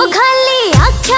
ओ खाली आख्या